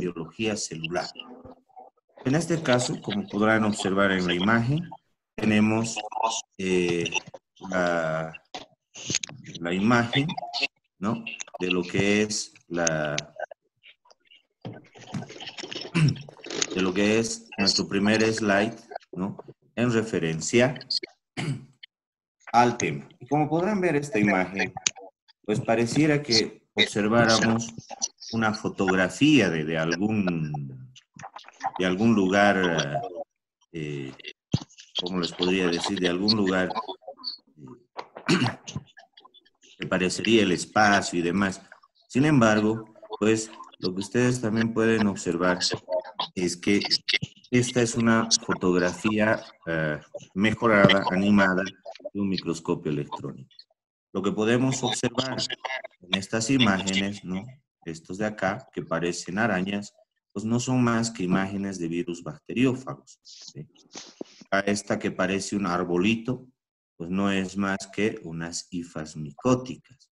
biología celular. En este caso, como podrán observar en la imagen, tenemos eh, la, la, imagen ¿no? de lo que es la de lo que es nuestro primer slide ¿no? en referencia al tema. Y como podrán ver esta imagen, pues pareciera que observáramos una fotografía de, de algún de algún lugar, eh, ¿cómo les podría decir? De algún lugar eh, que parecería el espacio y demás. Sin embargo, pues lo que ustedes también pueden observar es que esta es una fotografía eh, mejorada, animada de un microscopio electrónico. Lo que podemos observar en estas imágenes, ¿no? Estos de acá, que parecen arañas, pues no son más que imágenes de virus bacteriófagos. A esta que parece un arbolito, pues no es más que unas hifas micóticas.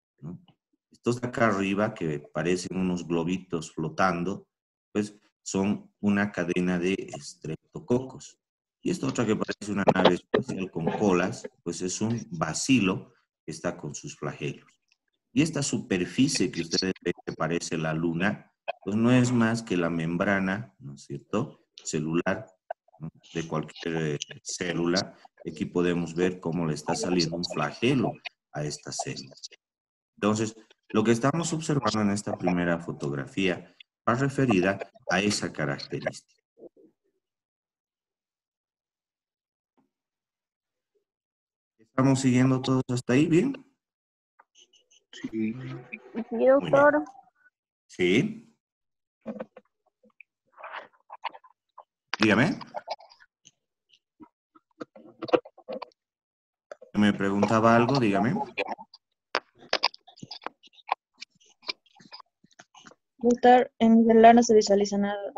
Estos de acá arriba, que parecen unos globitos flotando, pues son una cadena de estreptococos. Y esta otra que parece una nave espacial con colas, pues es un bacilo que está con sus flagelos. Y esta superficie que ustedes ven que parece la luna, pues no es más que la membrana, ¿no es cierto?, celular de cualquier eh, célula. Aquí podemos ver cómo le está saliendo un flagelo a esta célula. Entonces, lo que estamos observando en esta primera fotografía va referida a esa característica. ¿Estamos siguiendo todos hasta ahí bien? Sí. Sí, doctor. Sí. Dígame. Me preguntaba algo, dígame. Doctor, en mi celular no se visualiza nada.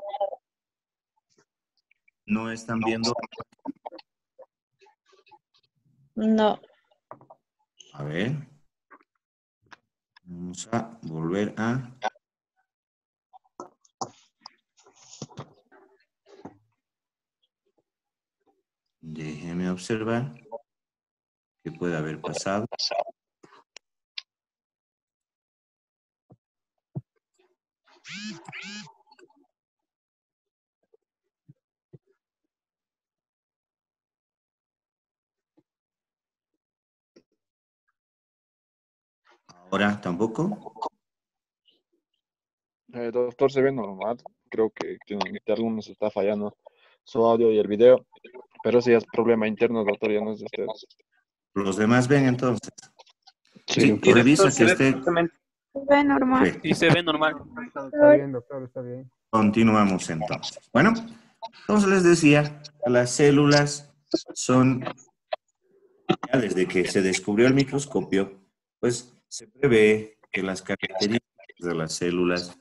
¿No están viendo? No. A ver. Vamos a volver a Déjeme observar qué puede haber pasado. Ahora tampoco. Eh, doctor, se ve normal. Creo que tiene, algunos está fallando su audio y el video. Pero si es problema interno, doctor, ya no es de ustedes. Los demás ven entonces. Sí, y revisa que esté... Se ve normal. Sí, se ve normal. Está bien, doctor, está bien. Continuamos entonces. Bueno, entonces les decía, las células son, ya desde que se descubrió el microscopio, pues se prevé que las características de las células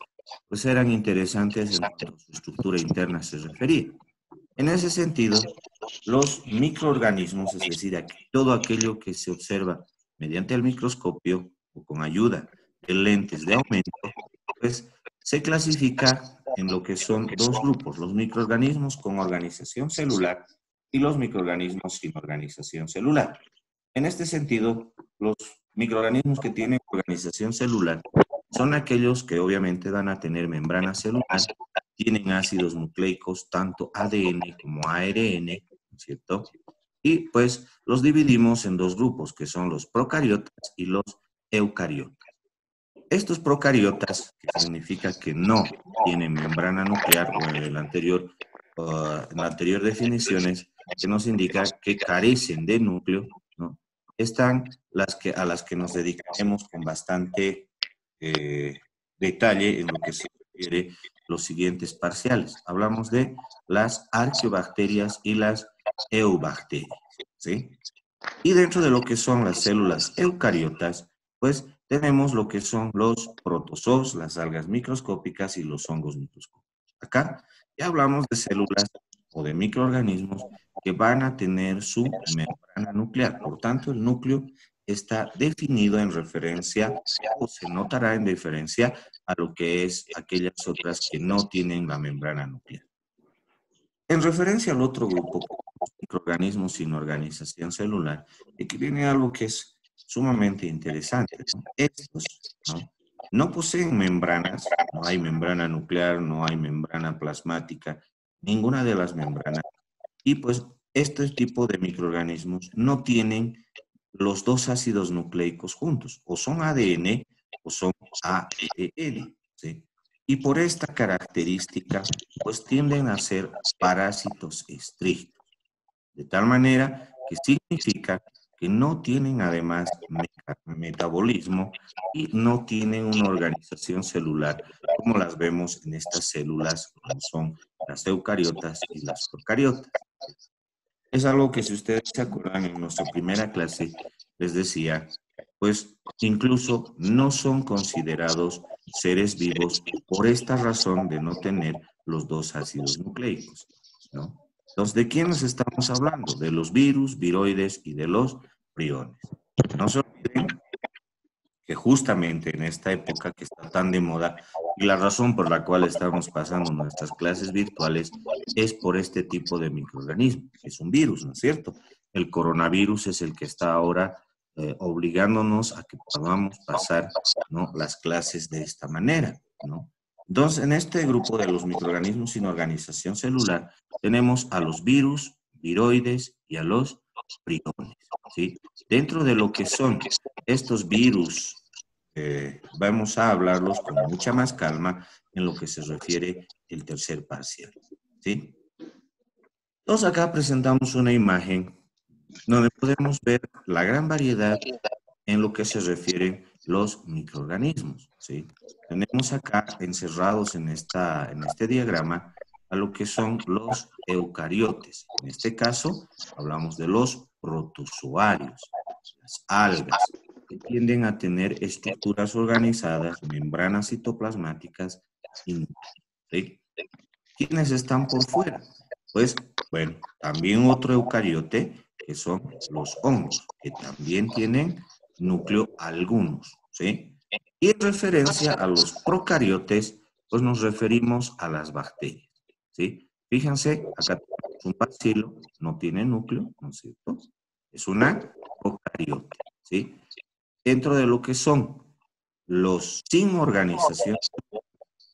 pues eran interesantes en cuanto a su estructura interna se refería. En ese sentido, los microorganismos, es decir, todo aquello que se observa mediante el microscopio o con ayuda de lentes de aumento, pues se clasifica en lo que son dos grupos, los microorganismos con organización celular y los microorganismos sin organización celular. En este sentido, los microorganismos que tienen organización celular son aquellos que obviamente van a tener membrana celular, tienen ácidos nucleicos, tanto ADN como ARN, ¿cierto? Y pues los dividimos en dos grupos, que son los procariotas y los eucariotas. Estos procariotas, que significa que no tienen membrana nuclear, o en, el anterior, en la anterior definiciones, que nos indica que carecen de núcleo. Están las que, a las que nos dedicaremos con bastante eh, detalle en lo que se refiere los siguientes parciales. Hablamos de las arqueobacterias y las eubacterias, ¿sí? Y dentro de lo que son las células eucariotas, pues tenemos lo que son los protozoos, las algas microscópicas y los hongos microscópicos. Acá ya hablamos de células o de microorganismos que van a tener su membrana nuclear. Por tanto, el núcleo está definido en referencia o se notará en referencia a lo que es aquellas otras que no tienen la membrana nuclear. En referencia al otro grupo, microorganismos sin organización celular, aquí viene algo que es sumamente interesante. Estos ¿no? poseen membranas, no hay membrana nuclear, no hay membrana plasmática, ninguna de las membranas. Y pues este tipo de microorganismos no tienen los dos ácidos nucleicos juntos, o son ADN o son ARN. ¿sí? Y por esta característica, pues tienden a ser parásitos estrictos, de tal manera que significa que no tienen además metabolismo y no tienen una organización celular como las vemos en estas células, como son las eucariotas y las procariotas. Es algo que si ustedes se acuerdan en nuestra primera clase, les decía, pues incluso no son considerados seres vivos por esta razón de no tener los dos ácidos nucleicos, ¿no? Entonces, ¿de quiénes estamos hablando? De los virus, viroides y de los priones. No se olviden que justamente en esta época que está tan de moda, y la razón por la cual estamos pasando nuestras clases virtuales es por este tipo de microorganismo, que es un virus, ¿no es cierto? El coronavirus es el que está ahora eh, obligándonos a que podamos pasar ¿no? las clases de esta manera, ¿no? Entonces, en este grupo de los microorganismos sin organización celular, tenemos a los virus, viroides y a los priones, ¿sí? Dentro de lo que son estos virus, eh, vamos a hablarlos con mucha más calma en lo que se refiere el tercer parcial, ¿sí? Entonces, acá presentamos una imagen donde podemos ver la gran variedad en lo que se refiere los microorganismos. ¿sí? Tenemos acá encerrados en, esta, en este diagrama a lo que son los eucariotes. En este caso, hablamos de los protozoarios, las algas, que tienden a tener estructuras organizadas, membranas citoplasmáticas ¿sí? ¿Quiénes están por fuera? Pues, bueno, también otro eucariote que son los hongos, que también tienen núcleo algunos, ¿sí? Y en referencia a los procariotes, pues nos referimos a las bacterias, ¿sí? Fíjense, acá tenemos un bacilo, no tiene núcleo, ¿no es cierto? Es una procariote, ¿sí? Dentro de lo que son los sin organización,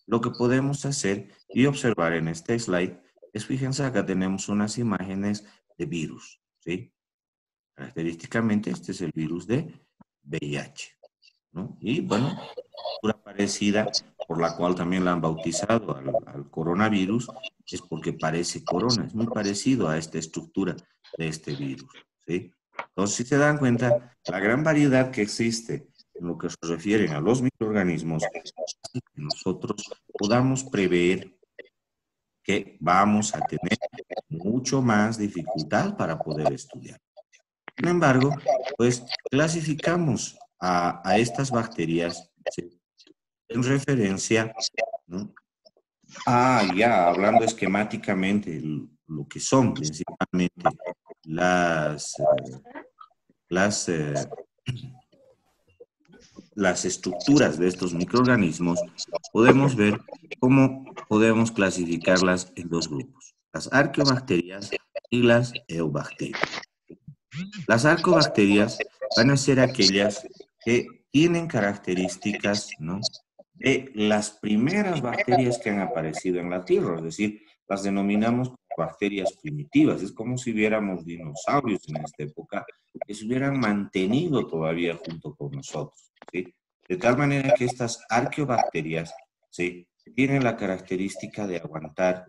lo que podemos hacer y observar en este slide es, fíjense, acá tenemos unas imágenes de virus, ¿sí? Característicamente este es el virus de VIH, ¿no? Y bueno, una parecida por la cual también la han bautizado al, coronavirus es porque parece corona, es muy parecido a esta estructura de este virus, ¿sí? Entonces, si se dan cuenta, la gran variedad que existe en lo que se refiere a los microorganismos, que nosotros podamos prever que vamos a tener mucho más dificultad para poder estudiar. Sin embargo, pues clasificamos a, estas bacterias en referencia a, ya hablando esquemáticamente, lo que son principalmente las, eh, las, eh, las estructuras de estos microorganismos, podemos ver cómo podemos clasificarlas en dos grupos, las arqueobacterias y las eubacterias. Las arcobacterias van a ser aquellas que tienen características ¿no? de las primeras bacterias que han aparecido en la Tierra, es decir, las denominamos bacterias primitivas. Es como si viéramos dinosaurios en esta época que se hubieran mantenido todavía junto con nosotros. De tal manera que estas arqueobacterias ¿sí? Tienen la característica de aguantar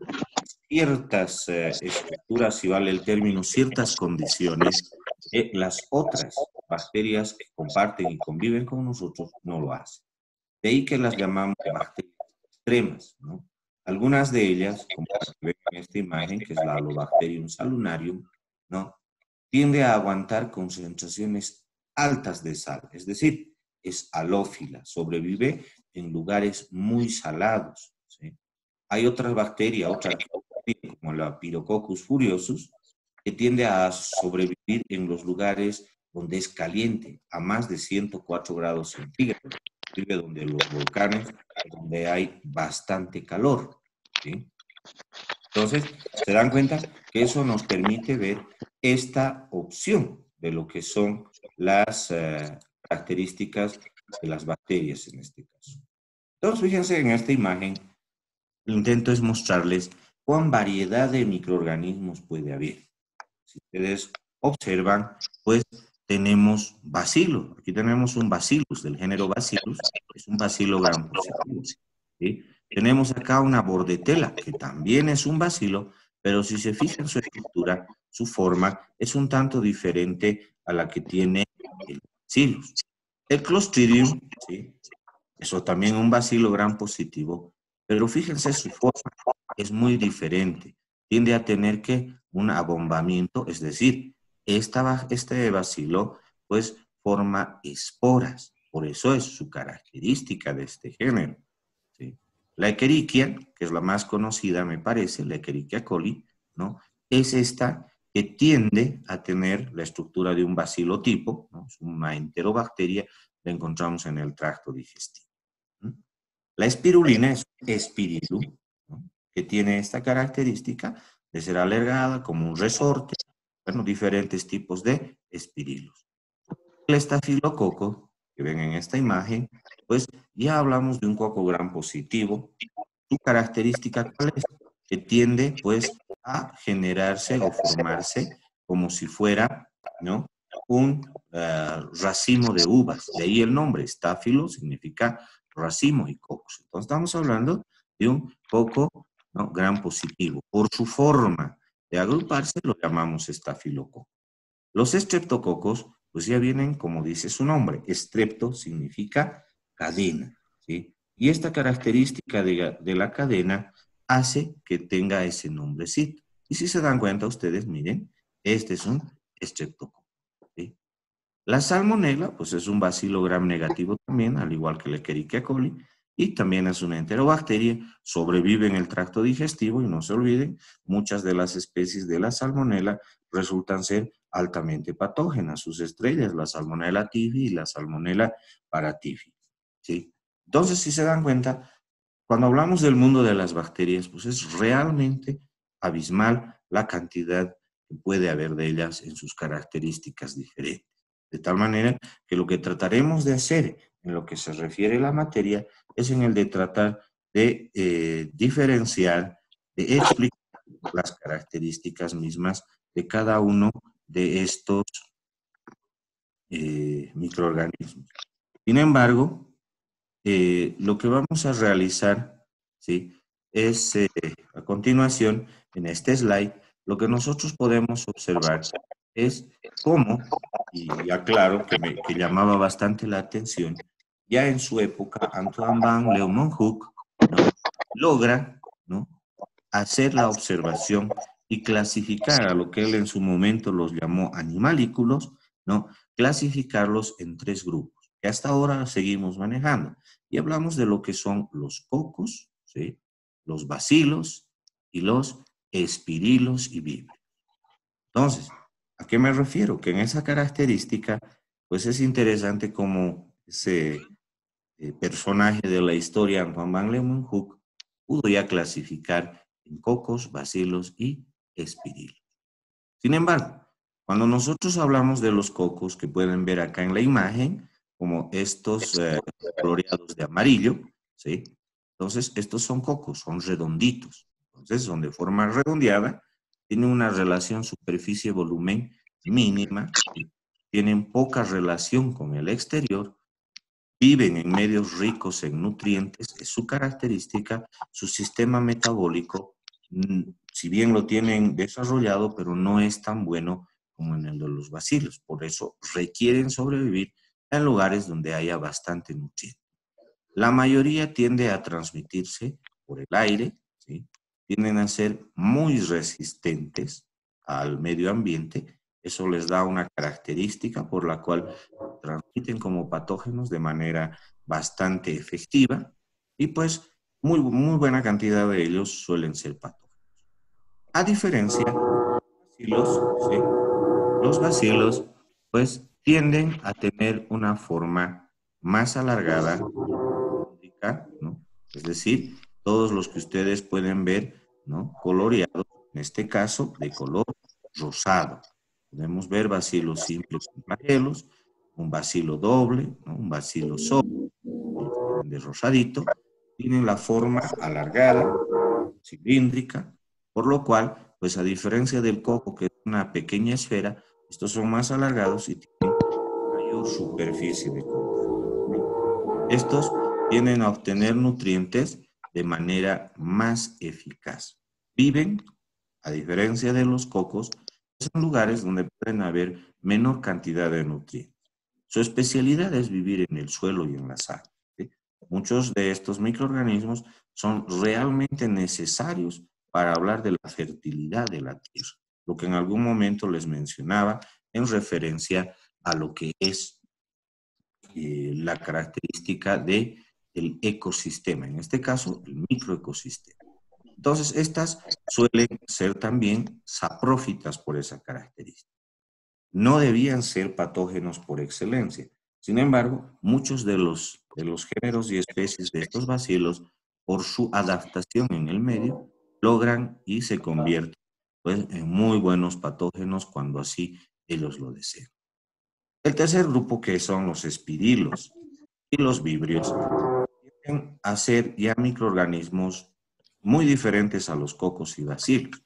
ciertas eh, estructuras, si vale el término, ciertas condiciones que las otras bacterias que comparten y conviven con nosotros no lo hacen. De ahí que las llamamos bacterias extremas, ¿no? Algunas de ellas, como ven en esta imagen, que es la Alobacterium salunarium, ¿no? Tiende a aguantar concentraciones altas de sal, es decir, es halófila, sobrevive en lugares muy salados. ¿sí? Hay otras bacterias, otras como la Pyrococcus furiosus, que tiende a sobrevivir en los lugares donde es caliente, a más de 104 grados centígrados. Vive donde los volcanes, donde hay bastante calor. Entonces, se dan cuenta que eso nos permite ver esta opción de lo que son las eh, características de las bacterias en este caso. Entonces, fíjense en esta imagen, el intento es mostrarles cuán variedad de microorganismos puede haber. Si ustedes observan, pues tenemos bacilo. Aquí tenemos un bacillus del género bacillus, es un bacilo gran positivo. Tenemos acá una bordetela, que también es un bacilo, pero si se fija en su estructura, su forma es un tanto diferente a la que tiene el bacillus. El Clostridium, ¿sí? eso también un bacilo gran positivo, pero fíjense su forma, es muy diferente. Tiende a tener que un abombamiento, es decir, esta, este bacilo pues forma esporas, por eso es su característica de este género. La Escherichia, que es la más conocida, me parece, la Escherichia coli, ¿no? Es esta que tiende a tener la estructura de un bacilotipo, ¿no? es una enterobacteria, la encontramos en el tracto digestivo. La espirulina es espirilu, que tiene esta característica de ser alargada como un resorte, bueno, diferentes tipos de espirilos. El estafilococo, que ven en esta imagen, pues ya hablamos de un coco gran positivo. Su característica cuál es? Que tiende pues a generarse o formarse como si fuera, ¿no? Un eh, racimo de uvas. De ahí el nombre, estáfilo significa racimo y cocos. Entonces estamos hablando de un coco ¿no? gran positivo. Por su forma de agruparse lo llamamos estafilococo. Los estreptococos pues ya vienen, como dice su nombre, estrepto significa cadena. Y esta característica de, la cadena hace que tenga ese nombrecito. Y si se dan cuenta ustedes, miren, este es un estreptococo. La salmonella, pues es un bacilo gram negativo también, al igual que la Escherichia coli, y también es una enterobacteria, sobrevive en el tracto digestivo y no se olviden, muchas de las especies de la salmonella resultan ser altamente patógenas, sus estrellas, la salmonella tifi y la salmonella paratifi. ¿sí? Entonces, si se dan cuenta, cuando hablamos del mundo de las bacterias, pues es realmente abismal la cantidad que puede haber de ellas en sus características diferentes. De tal manera que lo que trataremos de hacer en lo que se refiere a la materia es en el de tratar de eh, diferenciar, de explicar las características mismas de cada uno de estos eh, microorganismos. Sin embargo, eh, lo que vamos a realizar ¿sí? es a continuación, en este slide, lo que nosotros podemos observar es cómo, y aclaro que me que llamaba bastante la atención, ya en su época, Antoine Van Leeuwenhoek logra ¿no? hacer la observación y clasificar a lo que él en su momento los llamó animalículos, ¿no? clasificarlos en tres grupos, que hasta ahora seguimos manejando. Y hablamos de lo que son los cocos, ¿sí? los bacilos y los espirilos y víveros. Entonces, ¿a qué me refiero? Que en esa característica, pues es interesante cómo se eh, personaje de la historia, Juan Van Leeuwenhoek, pudo ya clasificar en cocos, bacilos y espirilos. Sin embargo, cuando nosotros hablamos de los cocos que pueden ver acá en la imagen, como estos eh, coloreados de amarillo, ¿sí? Entonces, estos son cocos, son redonditos. Entonces, son de forma redondeada, tienen una relación superficie-volumen mínima, tienen poca relación con el exterior viven en medios ricos en nutrientes, es su característica, su sistema metabólico, mm, si bien lo tienen desarrollado, pero no es tan bueno como en el de los bacilos. Por eso requieren sobrevivir en lugares donde haya bastante nutriente. La mayoría tiende a transmitirse por el aire, ¿sí? tienden a ser muy resistentes al medio ambiente eso les da una característica por la cual transmiten como patógenos de manera bastante efectiva y pues muy, muy buena cantidad de ellos suelen ser patógenos. A diferencia, los bacilos, los bacilos pues tienden a tener una forma más alargada, ¿no? Es decir, todos los que ustedes pueden ver, ¿no? Coloreados, en este caso, de color rosado. Podemos ver bacilos simples con flagelos, un bacilo doble, un bacilo solo, de rosadito, tienen la forma alargada, cilíndrica, por lo cual, pues a diferencia del coco, que es una pequeña esfera, estos son más alargados y tienen superficie de contacto. Estos tienden a obtener nutrientes de manera más eficaz. Viven, a diferencia de los cocos, en lugares donde pueden haber menor cantidad de nutrientes. Su especialidad es vivir en el suelo y en la sal. Muchos de estos microorganismos son realmente necesarios para hablar de la fertilidad de la tierra, lo que en algún momento les mencionaba en referencia a lo que es eh, la característica de el ecosistema, en este caso el microecosistema. Entonces, estas suelen ser también saprófitas por esa característica. No debían ser patógenos por excelencia. Sin embargo, muchos de los, de los géneros y especies de estos bacilos, por su adaptación en el medio, logran y se convierten pues, en muy buenos patógenos cuando así ellos lo desean. El tercer grupo que son los espidilos y los vibrios tienden a ser ya microorganismos muy diferentes a los cocos y bacilos.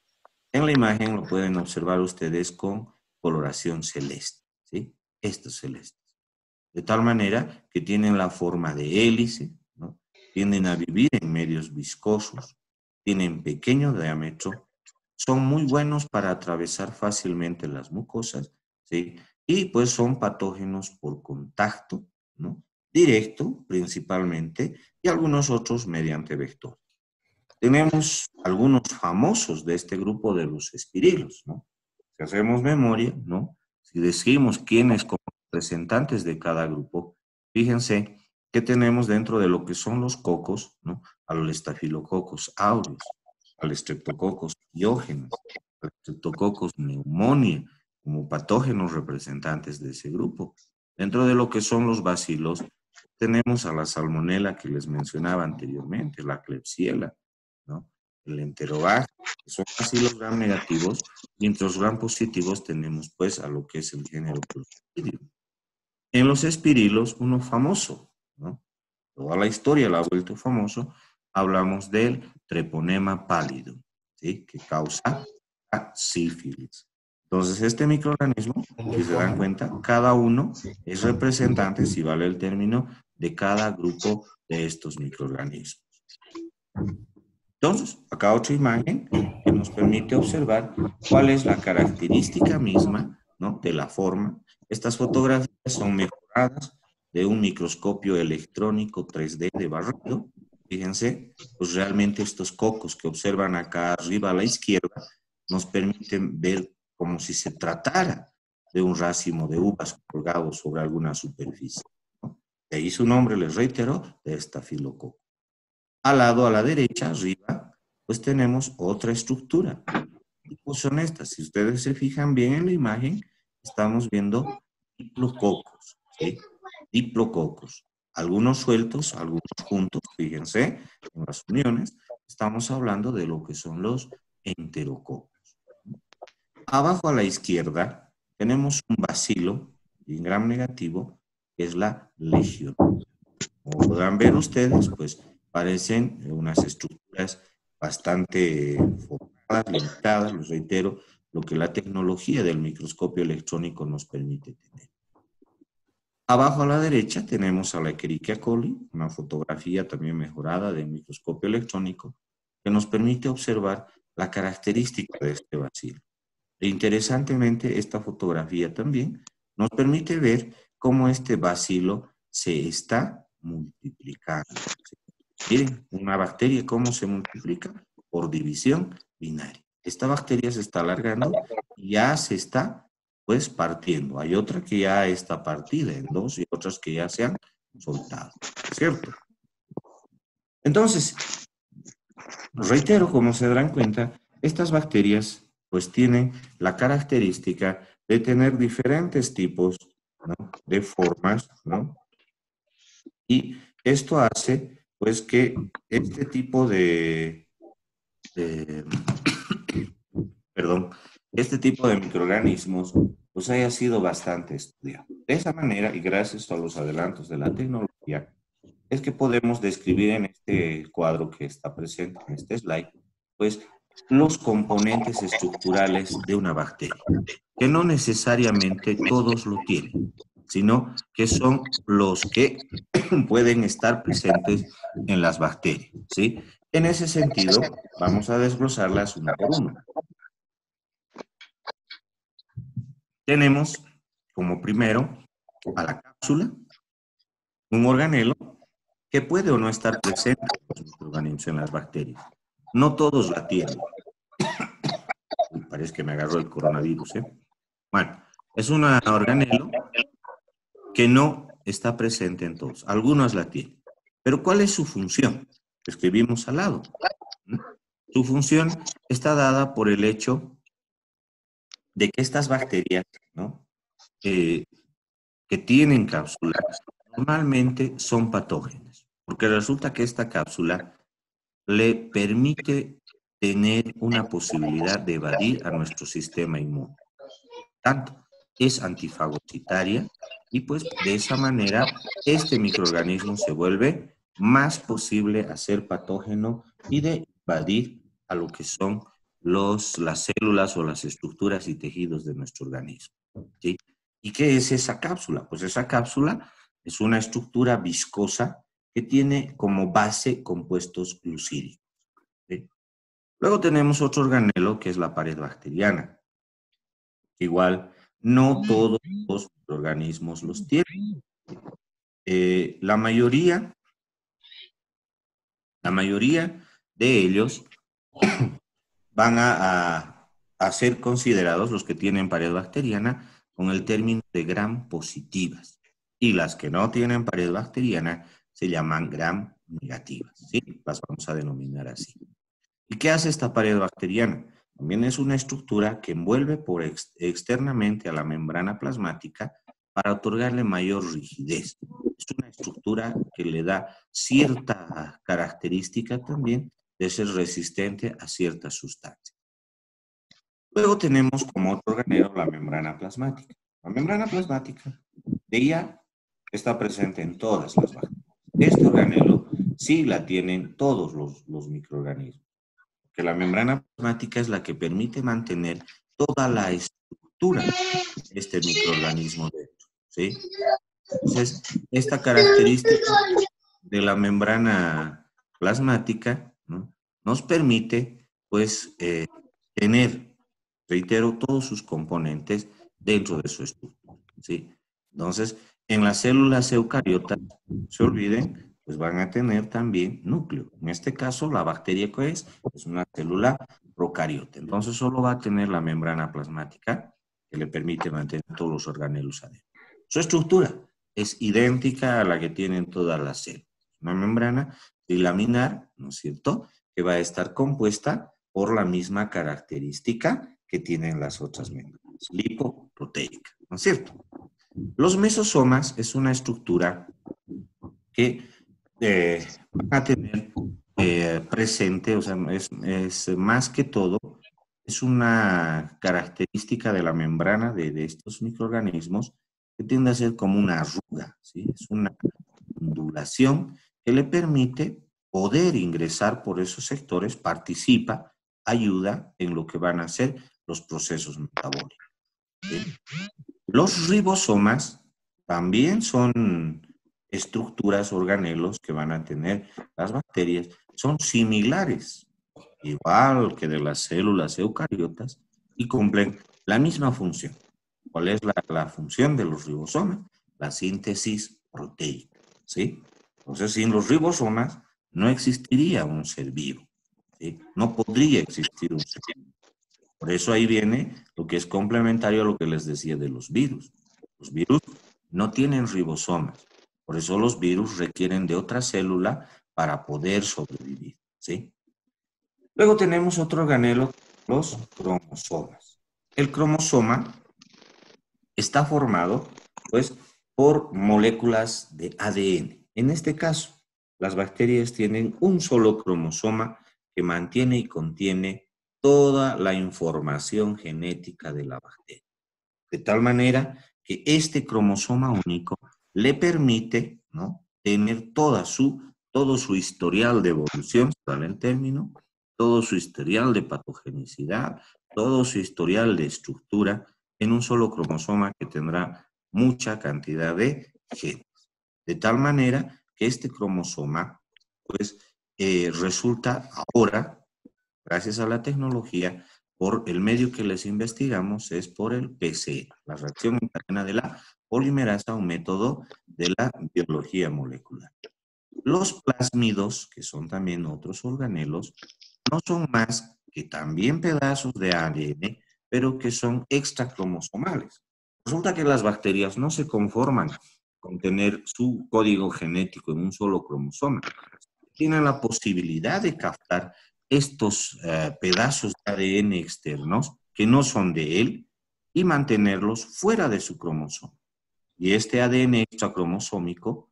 En la imagen lo pueden observar ustedes con coloración celeste, ¿sí? Estos celestes. De tal manera que tienen la forma de hélice, ¿no? Tienden a vivir en medios viscosos, tienen pequeño diámetro, son muy buenos para atravesar fácilmente las mucosas, ¿sí? Y pues son patógenos por contacto, ¿no? Directo principalmente y algunos otros mediante vector. Tenemos algunos famosos de este grupo de los espirilos, ¿no? Si hacemos memoria, ¿no? Si decimos quiénes como representantes de cada grupo, fíjense que tenemos dentro de lo que son los cocos, ¿no? A los estafilococos aureus, al streptococcus diógenes, al streptococcus pneumonia, como patógenos representantes de ese grupo. Dentro de lo que son los bacilos, tenemos a la salmonela que les mencionaba anteriormente, la klebsiella, ¿no? el enterobacter, que son bacilos gram negativos, mientras los gram positivos tenemos pues a lo que es el género Clostridium. En los espirilos, uno famoso, ¿no? Toda la historia la ha vuelto famoso, hablamos del treponema pálido, ¿sí? Que causa sífilis. Entonces, este microorganismo, si se dan cuenta, cada uno es representante, si vale el término, de cada grupo de estos microorganismos. Entonces, acá otra imagen que nos permite observar cuál es la característica misma ¿no? de la forma. Estas fotografías son mejoradas de un microscopio electrónico 3D de barrido. Fíjense, pues realmente estos cocos que observan acá arriba a la izquierda nos permiten ver como si se tratara de un racimo de uvas colgado sobre alguna superficie. De ahí su nombre, les reitero, de estafilococo. Al lado, a la derecha, arriba, pues tenemos otra estructura. Pues son estas. Si ustedes se fijan bien en la imagen, estamos viendo diplococos. ¿sí? Diplococos. Algunos sueltos, algunos juntos, fíjense, en las uniones, estamos hablando de lo que son los enterococos. Abajo a la izquierda tenemos un bacilo en gram negativo, que es la legión. Como podrán ver ustedes, pues parecen unas estructuras bastante formadas, limitadas, los reitero, lo que la tecnología del microscopio electrónico nos permite tener. Abajo a la derecha tenemos a la Escherichia coli, una fotografía también mejorada del microscopio electrónico que nos permite observar la característica de este bacilo. E interesantemente, esta fotografía también nos permite ver cómo este bacilo se está multiplicando. Miren, una bacteria, ¿cómo se multiplica? Por división binaria. Esta bacteria se está alargando y ya se está, pues, partiendo. Hay otra que ya está partida en dos y otras que ya se han soltado, ¿cierto? Entonces, reitero, como se darán cuenta, estas bacterias, pues, tienen la característica de tener diferentes tipos de formas, ¿no? Y esto hace, pues, que este tipo de, perdón, este tipo de microorganismos, pues haya sido bastante estudiado. De esa manera, y gracias a los adelantos de la tecnología, es que podemos describir en este cuadro que está presente en este slide, pues los componentes estructurales de una bacteria, que no necesariamente todos lo tienen, sino que son los que pueden estar presentes en las bacterias, ¿sí? En ese sentido, vamos a desglosarlas una por una. Tenemos como primero a la cápsula, un organelo que puede o no estar presente en los organismos, en las bacterias. No todos la tienen. Parece que me agarró el coronavirus, ¿eh? Bueno, es un organelo que no está presente en todos. Algunos la tienen. Pero ¿cuál es su función? Escribimos al lado. Su función está dada por el hecho de que estas bacterias, ¿no? Eh, que tienen cápsulas, normalmente son patógenas, porque resulta que esta cápsula le permite tener una posibilidad de evadir a nuestro sistema inmune. Tanto es antifagocitaria y pues de esa manera este microorganismo se vuelve más posible a ser patógeno y de invadir a lo que son los, las células o las estructuras y tejidos de nuestro organismo. ¿Y qué es esa cápsula? Pues esa cápsula es una estructura viscosa que tiene como base compuestos glucídicos. Luego tenemos otro organelo que es la pared bacteriana. Igual, no todos los organismos los tienen. Eh, la mayoría, la mayoría de ellos van a, a ser considerados, los que tienen pared bacteriana, con el término de gram positivas. Y las que no tienen pared bacteriana se llaman gram negativas, ¿sí? Las vamos a denominar así. ¿Y qué hace esta pared bacteriana? También es una estructura que envuelve por externamente a la membrana plasmática para otorgarle mayor rigidez. Es una estructura que le da cierta característica también de ser resistente a ciertas sustancias. Luego tenemos como otro organelo la membrana plasmática. La membrana plasmática de ella está presente en todas las bacterias. Este organelo sí la tienen todos los, microorganismos, que la membrana plasmática es la que permite mantener toda la estructura de este microorganismo dentro. ¿sí? Entonces, esta característica de la membrana plasmática nos permite, pues, eh, tener, reitero, todos sus componentes dentro de su estructura. ¿sí? Entonces, en las células eucariotas, se olviden, pues van a tener también núcleo. En este caso, la bacteria que es, es una célula procariota. Entonces, solo va a tener la membrana plasmática que le permite mantener todos los organelos adentro. Su estructura es idéntica a la que tienen todas las células. Una membrana bilaminar, ¿no es cierto?, que va a estar compuesta por la misma característica que tienen las otras membranas, lipoproteica, ¿no es cierto? Los mesosomas es una estructura que eh, va a tener eh, presente, o sea, es, más que todo, es una característica de la membrana de, estos microorganismos que tiende a ser como una arruga, ¿sí? es una ondulación que le permite poder ingresar por esos sectores, participa, ayuda en lo que van a ser los procesos metabólicos. Los ribosomas también son estructuras, organelos que van a tener las bacterias, son similares, igual que de las células eucariotas, y cumplen la misma función. ¿Cuál es la, función de los ribosomas? La síntesis proteica, ¿sí? Entonces, sin los ribosomas no existiría un ser vivo. No podría existir un ser vivo. Por eso ahí viene lo que es complementario a lo que les decía de los virus. Los virus no tienen ribosomas. Por eso los virus requieren de otra célula para poder sobrevivir. ¿sí? Luego tenemos otro organelo, los cromosomas. El cromosoma está formado pues, por moléculas de ADN. En este caso, las bacterias tienen un solo cromosoma que mantiene y contiene toda la información genética de la bacteria. De tal manera que este cromosoma único le permite tener toda su, todo su historial de evolución, el término, todo su historial de patogenicidad, todo su historial de estructura en un solo cromosoma que tendrá mucha cantidad de genes. De tal manera que este cromosoma, pues, eh, resulta ahora, gracias a la tecnología, por el medio que les investigamos es por el PCR, la reacción en cadena de la polimerasa, un método de la biología molecular. Los plásmidos, que son también otros organelos, no son más que también pedazos de ADN, pero que son extracromosomales. Resulta que las bacterias no se conforman con tener su código genético en un solo cromosoma. Tienen la posibilidad de captar estos eh, pedazos de ADN externos que no son de él y mantenerlos fuera de su cromosoma. Y este ADN extracromosómico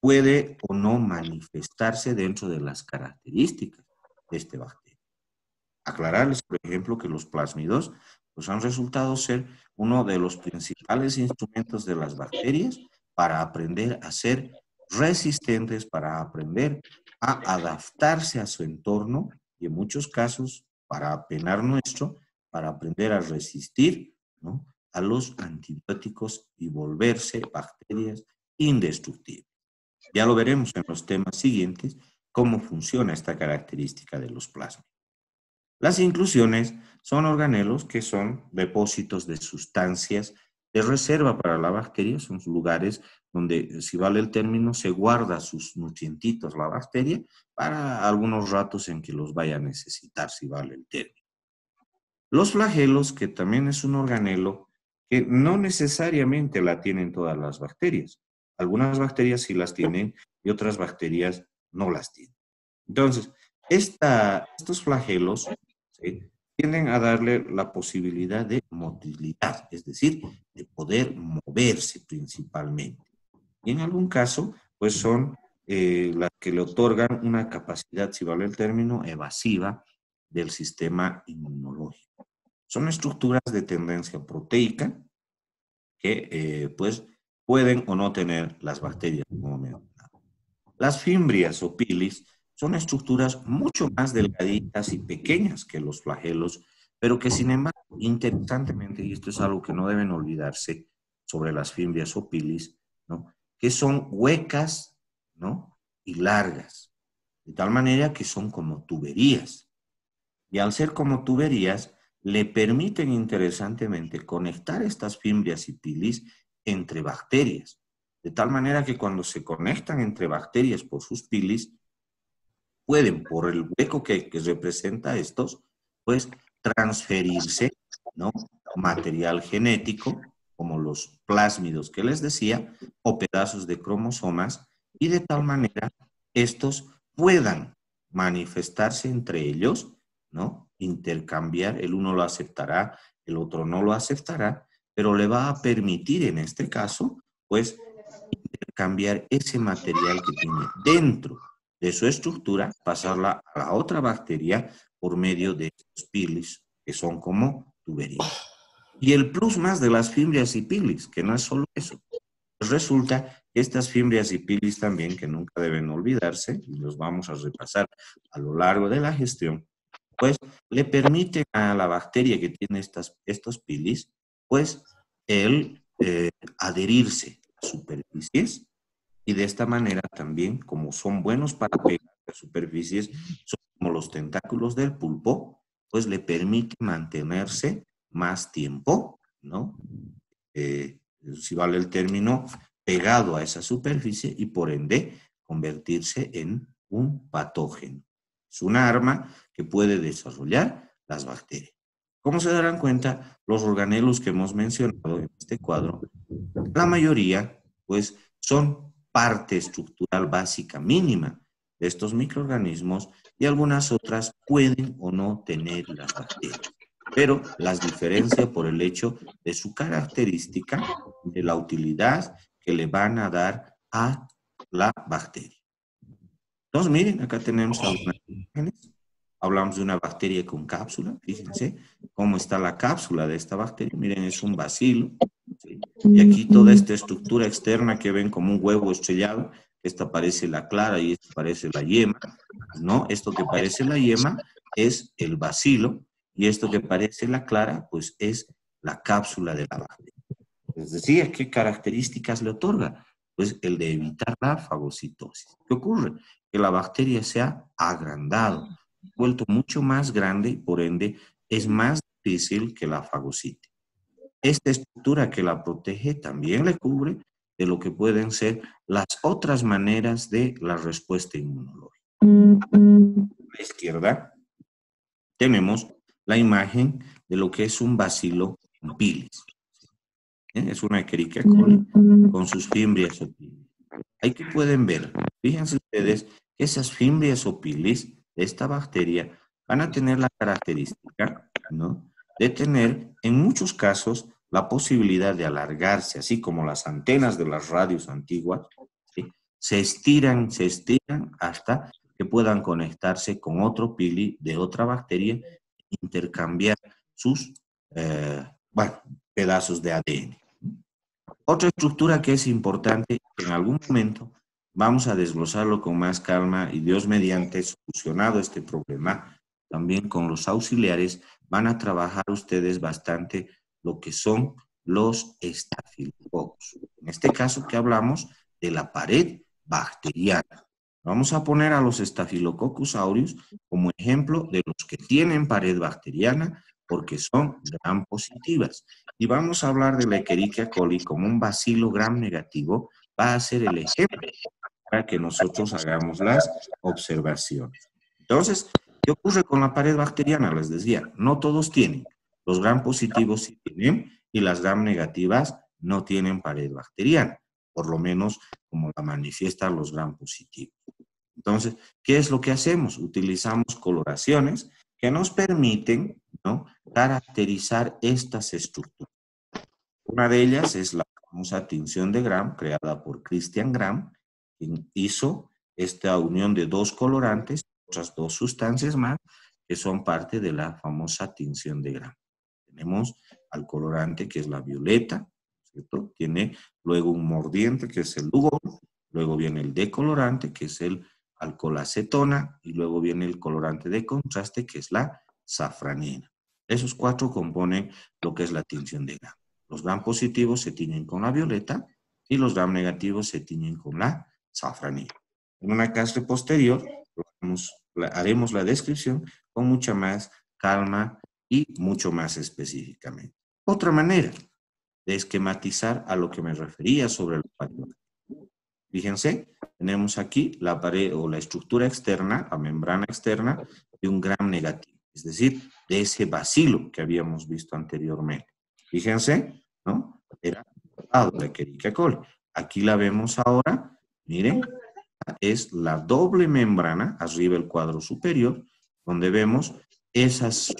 puede o no manifestarse dentro de las características de este bacterio. Aclararles, por ejemplo, que los plásmidos pues, han resultado ser uno de los principales instrumentos de las bacterias para aprender a ser resistentes, para aprender a adaptarse a su entorno y en muchos casos, para penar nuestro, para aprender a resistir a los antibióticos y volverse bacterias indestructibles. Ya lo veremos en los temas siguientes, cómo funciona esta característica de los plasmas. Las inclusiones son organelos que son depósitos de sustancias de reserva para la bacteria, son lugares donde, si vale el término, se guarda sus nutrientitos la bacteria para algunos ratos en que los vaya a necesitar, si vale el término. Los flagelos, que también es un organelo que no necesariamente la tienen todas las bacterias. Algunas bacterias sí las tienen y otras bacterias no las tienen. Entonces, estos flagelos tienden a darle la posibilidad de motilidad, es decir, de poder moverse principalmente. Y en algún caso, pues son eh, las que le otorgan una capacidad, si vale el término, evasiva del sistema inmunológico. Son estructuras de tendencia proteica que, eh, pues, pueden o no tener las bacterias, como. Las fimbrias o pilis son estructuras mucho más delgaditas y pequeñas que los flagelos, pero que sin embargo, interesantemente, y esto es algo que no deben olvidarse sobre las fimbrias o pilis, ¿no? que son huecas ¿no? y largas, de tal manera que son como tuberías. Y al ser como tuberías, le permiten interesantemente conectar estas fimbrias y pilis entre bacterias, de tal manera que cuando se conectan entre bacterias por sus pilis, pueden, por el hueco que, representa estos, pues transferirse, ¿no? Material genético, como los plásmidos que les decía, o pedazos de cromosomas, y de tal manera estos puedan manifestarse entre ellos, ¿no? Intercambiar, el uno lo aceptará, el otro no lo aceptará, pero le va a permitir en este caso, pues, intercambiar ese material que tiene dentro de su estructura, pasarla a la otra bacteria por medio de estos pilis, que son como tuberías. Y el plus más de las fimbrias y pilis, que no es solo eso. Resulta que estas fimbrias y pilis también, que nunca deben olvidarse, y los vamos a repasar a lo largo de la gestión, pues le permiten a la bacteria que tiene estas, estos pilis, pues el eh, adherirse a superficies y de esta manera también, como son buenos para pegar a superficies, son como los tentáculos del pulpo, pues le permite mantenerse más tiempo, ¿no? Eh, si vale el término, pegado a esa superficie y por ende convertirse en un patógeno. Es una arma que puede desarrollar las bacterias. Como se darán cuenta, los organelos que hemos mencionado en este cuadro, la mayoría, pues, son parte estructural básica mínima de estos microorganismos y algunas otras pueden o no tener las bacterias. Pero las diferencia por el hecho de su característica de la utilidad que le van a dar a la bacteria. Entonces, miren, acá tenemos algunas imágenes. Hablamos de una bacteria con cápsula. Fíjense cómo está la cápsula de esta bacteria. Miren, es un bacilo. Y aquí toda esta estructura externa que ven como un huevo estrellado, esta parece la clara y esta parece la yema, ¿no? Esto que parece la yema es el bacilo y esto que parece la clara, pues es la cápsula de la bacteria. Les decía, ¿qué características le otorga? Pues el de evitar la fagocitosis. ¿Qué ocurre? Que la bacteria se ha agrandado, vuelto mucho más grande y por ende es más difícil que la fagocite. Esta estructura que la protege también le cubre de lo que pueden ser las otras maneras de la respuesta inmunológica. A la izquierda tenemos la imagen de lo que es un bacilo pilis. ¿Eh? Es una coli con sus fimbrias opilis. Ahí que pueden ver, fíjense ustedes que esas fimbrias opilis de esta bacteria van a tener la característica ¿no? de tener en muchos casos la posibilidad de alargarse, así como las antenas de las radios antiguas, se estiran, se estiran hasta que puedan conectarse con otro pili de otra bacteria e intercambiar sus eh, pedazos de ADN. Otra estructura que es importante, en algún momento vamos a desglosarlo con más calma y Dios mediante solucionado este problema, también con los auxiliares van a trabajar ustedes bastante lo que son los estafilococos. En este caso que hablamos de la pared bacteriana. Vamos a poner a los Staphylococcus aureus como ejemplo de los que tienen pared bacteriana porque son gram positivas. Y vamos a hablar de la Escherichia coli como un bacilo gram negativo, va a ser el ejemplo para que nosotros hagamos las observaciones. Entonces, ¿qué ocurre con la pared bacteriana? Les decía, no todos tienen. Los gram positivos sí tienen y las gram negativas no tienen pared bacteriana, por lo menos como la manifiestan los gram positivos. Entonces, ¿qué es lo que hacemos? Utilizamos coloraciones que nos permiten caracterizar estas estructuras. Una de ellas es la famosa tinción de Gram, creada por Christian Gram, quien hizo esta unión de dos colorantes, otras dos sustancias más, que son parte de la famosa tinción de Gram. Tenemos al colorante, que es la violeta, ¿cierto? Tiene luego un mordiente, que es el lugol, luego viene el decolorante, que es el alcoholacetona y luego viene el colorante de contraste que es la safranina. Esos cuatro componen lo que es la tinción de gram. Los gram positivos se tiñen con la violeta y los gram negativos se tiñen con la safranina. En una clase posterior haremos la descripción con mucha más calma y mucho más específicamente. Otra manera de esquematizar a lo que me refería sobre el patrón Fíjense, tenemos aquí la pared o la estructura externa, la membrana externa de un gram negativo, es decir, de ese bacilo que habíamos visto anteriormente. Fíjense, ¿no? Era la Escherichia coli. Aquí la vemos ahora, miren, es la doble membrana, arriba el cuadro superior, donde vemos esas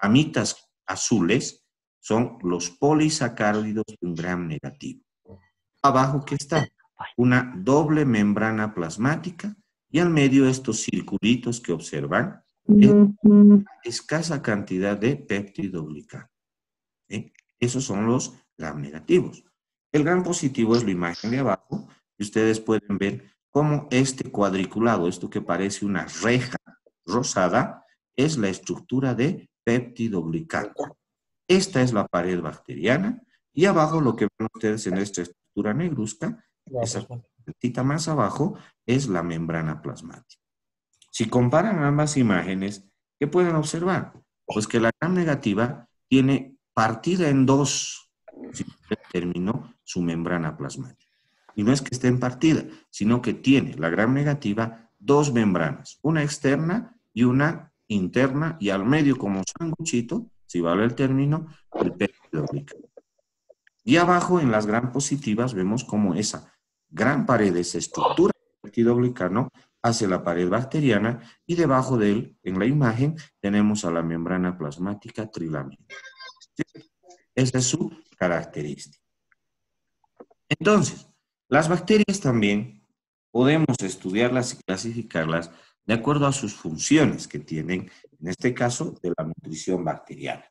ramitas azules, son los polisacáridos de un gram negativo. Abajo, ¿qué está? una doble membrana plasmática y al medio estos circulitos que observan, escasa cantidad de péptidoglicano. Esos son los gram negativos. El gram positivo es la imagen de abajo y ustedes pueden ver cómo este cuadriculado, esto que parece una reja rosada, es la estructura de péptidoglicano. Esta es la pared bacteriana y abajo lo que ven ustedes en esta estructura negruzca esa más abajo es la membrana plasmática. Si comparan ambas imágenes, ¿qué pueden observar? Pues que la gram negativa tiene partida en dos, si terminó su membrana plasmática. Y no es que esté en partida, sino que tiene la gram negativa dos membranas, una externa y una interna, y al medio como sanguchito, si vale el término, el péptido Y abajo en las gram positivas vemos como esa gran pared, esa estructura peptidoglicano hacia la pared bacteriana y debajo de él, en la imagen, tenemos a la membrana plasmática trilamina. Esa es su característica. Entonces, las bacterias también podemos estudiarlas y clasificarlas de acuerdo a sus funciones que tienen, en este caso, de la nutrición bacteriana.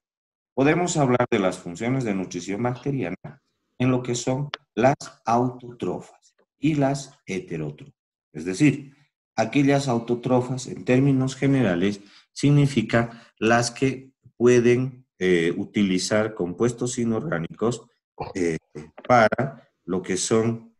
Podemos hablar de las funciones de nutrición bacteriana en lo que son las autotrofas y las heterótrofas. Es decir, aquellas autotrofas, en términos generales, significa las que pueden eh, utilizar compuestos inorgánicos eh, para lo que son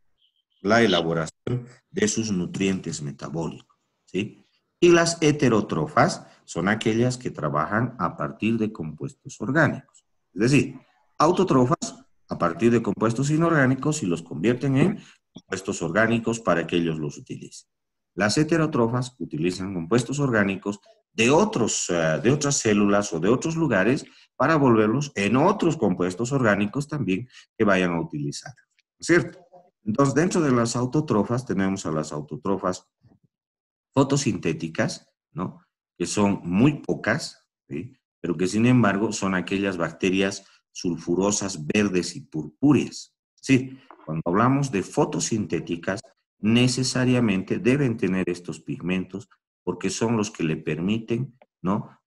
la elaboración de sus nutrientes metabólicos. Y las heterótrofas son aquellas que trabajan a partir de compuestos orgánicos. Es decir, autotrofas a partir de compuestos inorgánicos y los convierten en compuestos orgánicos para que ellos los utilicen. Las heterotrofas utilizan compuestos orgánicos de, otros, eh, de otras células o de otros lugares para volverlos en otros compuestos orgánicos también que vayan a utilizar. ¿Cierto? Entonces, dentro de las autotrofas tenemos a las autotrofas fotosintéticas, ¿no? Que son muy pocas, pero que sin embargo son aquellas bacterias sulfurosas verdes y purpúreas. Sí, cuando hablamos de fotosintéticas, necesariamente deben tener estos pigmentos porque son los que le permiten, ¿no?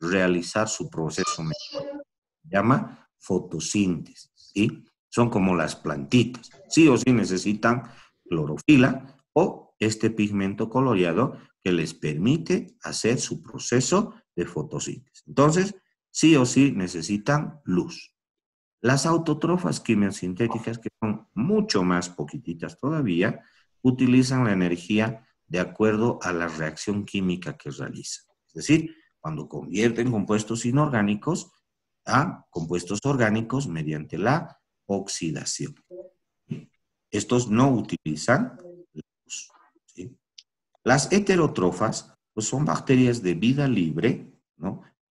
realizar su proceso Se llama fotosíntesis, ¿sí? Son como las plantitas. Sí o sí necesitan clorofila o este pigmento coloreado que les permite hacer su proceso de fotosíntesis. Entonces, sí o sí necesitan luz. Las autotrofas quimiosintéticas, que son mucho más poquititas todavía, utilizan la energía de acuerdo a la reacción química que realizan. Es decir, cuando convierten compuestos inorgánicos a compuestos orgánicos mediante la oxidación. Estos no utilizan. Las heterotrofas pues son bacterias de vida libre,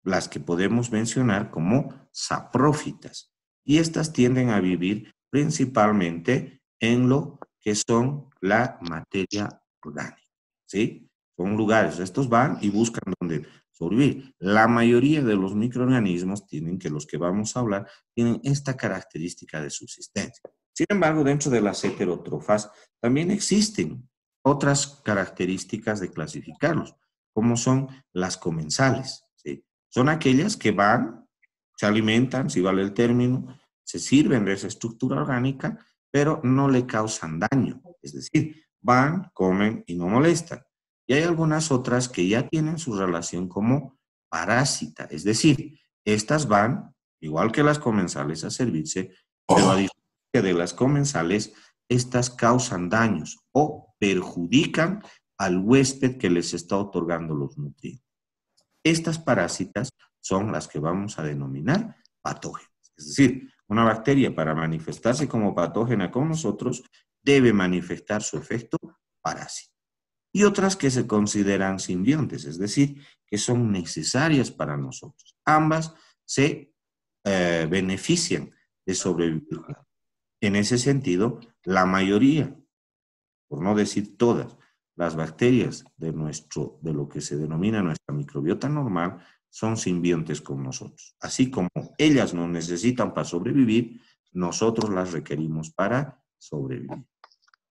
las que podemos mencionar como saprófitas y estas tienden a vivir principalmente en lo que son la materia orgánica, ¿sí? Son lugares, estos van y buscan donde sobrevivir. La mayoría de los microorganismos tienen, que los que vamos a hablar, tienen esta característica de subsistencia. Sin embargo, dentro de las heterotrofas también existen otras características de clasificarlos, como son las comensales, ¿sí? Son aquellas que van se alimentan, si vale el término, se sirven de esa estructura orgánica, pero no le causan daño. Es decir, van, comen y no molestan. Y hay algunas otras que ya tienen su relación como parásita, es decir, estas van, igual que las comensales, a servirse, pero a diferencia de las comensales, estas causan daños o perjudican al huésped que les está otorgando los nutrientes. Estas parásitas son las que vamos a denominar patógenas. Es decir, una bacteria para manifestarse como patógena con nosotros debe manifestar su efecto parásito. Y otras que se consideran simbiontes, es decir, que son necesarias para nosotros. Ambas se eh, benefician de sobrevivir. En ese sentido, la mayoría, por no decir todas, las bacterias de, nuestro, de lo que se denomina nuestra microbiota normal son simbiontes con nosotros. Así como ellas nos necesitan para sobrevivir, nosotros las requerimos para sobrevivir.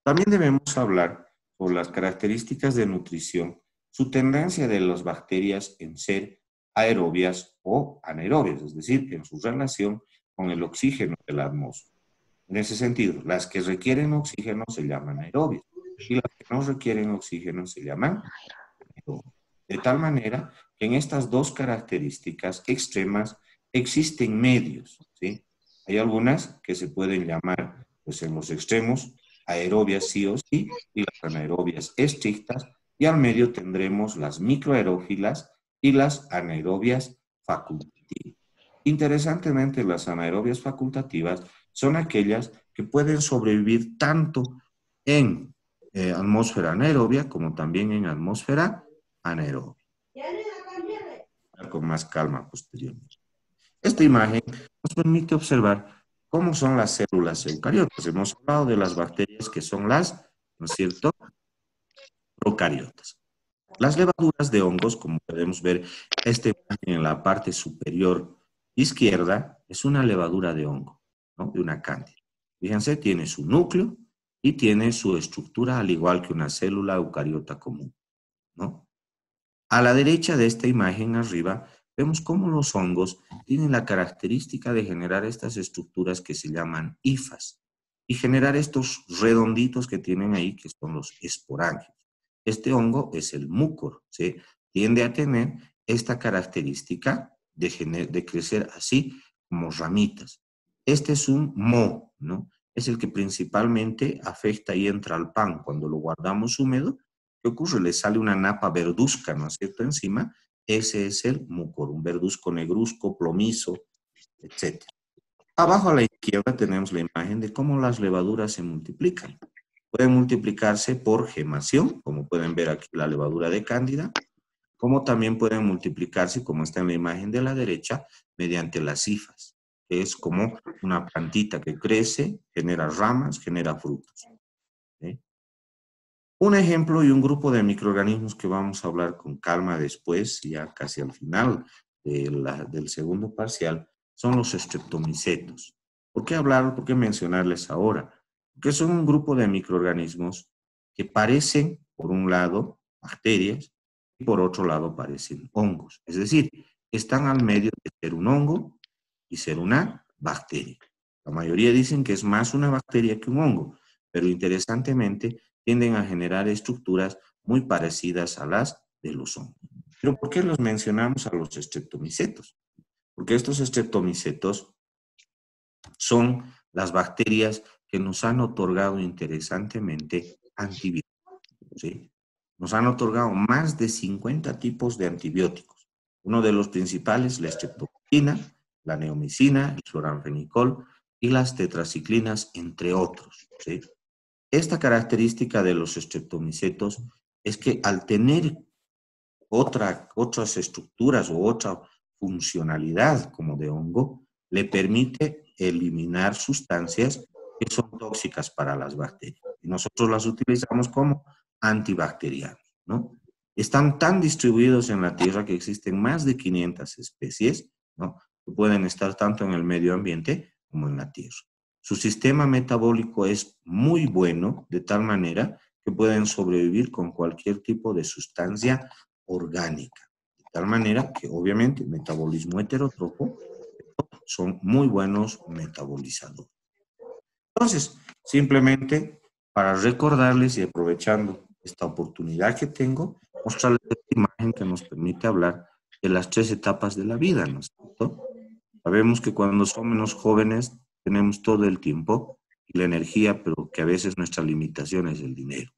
También debemos hablar por las características de nutrición, su tendencia de las bacterias en ser aerobias o anaerobias, es decir, en su relación con el oxígeno de la atmósfera. En ese sentido, las que requieren oxígeno se llaman aerobias y las que no requieren oxígeno se llaman aerobias. De tal manera que en estas dos características extremas existen medios, ¿sí? Hay algunas que se pueden llamar, pues en los extremos, aerobias sí o sí, y las anaerobias estrictas, y al medio tendremos las microaerófilas y las anaerobias facultativas. Interesantemente, las anaerobias facultativas son aquellas que pueden sobrevivir tanto en eh, atmósfera anaerobia como también en atmósfera anaerobia. Con más calma posteriormente. Esta imagen nos permite observar cómo son las células eucariotas. Hemos hablado de las bacterias que son las, ¿no es cierto?, procariotas. Las levaduras de hongos, como podemos ver, esta imagen en la parte superior izquierda es una levadura de hongo, de una cándida. Fíjense, tiene su núcleo y tiene su estructura al igual que una célula eucariota común, ¿no? A la derecha de esta imagen arriba vemos cómo los hongos tienen la característica de generar estas estructuras que se llaman hifas y generar estos redonditos que tienen ahí, que son los esporangios. Este hongo es el mucor, ¿sí? tiende a tener esta característica de, de crecer así como ramitas. Este es un mo, ¿no? Es el que principalmente afecta y entra al pan. Cuando lo guardamos húmedo, ¿qué ocurre? Le sale una napa verduzca, ¿no es cierto?, encima ese es el mucor, un verduzco negruzco, plomizo, etc. Abajo a la izquierda tenemos la imagen de cómo las levaduras se multiplican. Pueden multiplicarse por gemación, como pueden ver aquí la levadura de cándida, como también pueden multiplicarse, como está en la imagen de la derecha, mediante las cifas, es como una plantita que crece, genera ramas, genera frutos. Un ejemplo y un grupo de microorganismos que vamos a hablar con calma después, ya casi al final del segundo parcial, son los streptomicetos. ¿Por qué hablar, por qué mencionarles ahora? Porque son un grupo de microorganismos que parecen, por un lado, bacterias y por otro lado parecen hongos. Es decir, están al medio de ser un hongo y ser una bacteria. La mayoría dicen que es más una bacteria que un hongo, pero interesantemente tienden a generar estructuras muy parecidas a las de los hongos. Pero ¿por qué los mencionamos a los streptomicetos? Porque estos streptomicetos son las bacterias que nos han otorgado interesantemente antibióticos. Nos han otorgado más de 50 tipos de antibióticos. Uno de los principales, la streptococcina, la neomicina, el chloramphenicol y las tetraciclinas, entre otros. Esta característica de los streptomicetos es que al tener otra, otras estructuras o otra funcionalidad como de hongo, le permite eliminar sustancias que son tóxicas para las bacterias. Y nosotros las utilizamos como antibacterianos, ¿no? Están tan distribuidos en la Tierra que existen más de 500 especies, ¿no? Que pueden estar tanto en el medio ambiente como en la Tierra. Su sistema metabólico es muy bueno, de tal manera que pueden sobrevivir con cualquier tipo de sustancia orgánica. De tal manera que, obviamente, metabolismo heterótropo son muy buenos metabolizadores. Entonces, simplemente para recordarles y aprovechando esta oportunidad que tengo, mostrarles esta imagen que nos permite hablar de las tres etapas de la vida, ¿no? Sabemos que cuando somos jóvenes tenemos todo el tiempo y la energía, pero que a veces nuestra limitación es el dinero.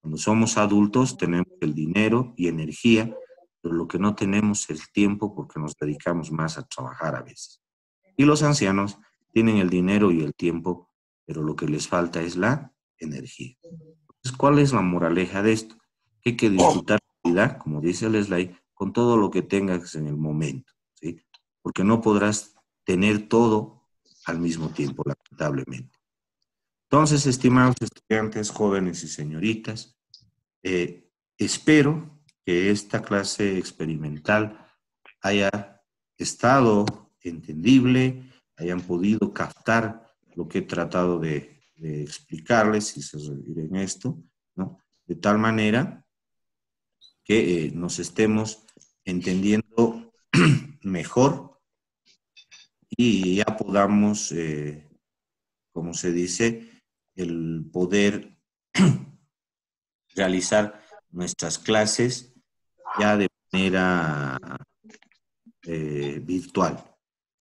Cuando somos adultos tenemos el dinero y energía, pero lo que no tenemos es el tiempo porque nos dedicamos más a trabajar a veces. Y los ancianos tienen el dinero y el tiempo, pero lo que les falta es la energía. Entonces, ¿cuál es la moraleja de esto? Que hay que disfrutar la vida, como dice el slide, con todo lo que tengas en el momento. Porque no podrás tener todo al mismo tiempo, lamentablemente. Entonces, estimados estudiantes, jóvenes y señoritas, eh, espero que esta clase experimental haya estado entendible, hayan podido captar lo que he tratado de, explicarles, si se en esto, ¿no? De tal manera que eh, nos estemos entendiendo mejor y ya podamos, eh, como se dice, el poder realizar nuestras clases ya de manera eh, virtual.